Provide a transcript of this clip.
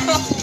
Ha ha ha!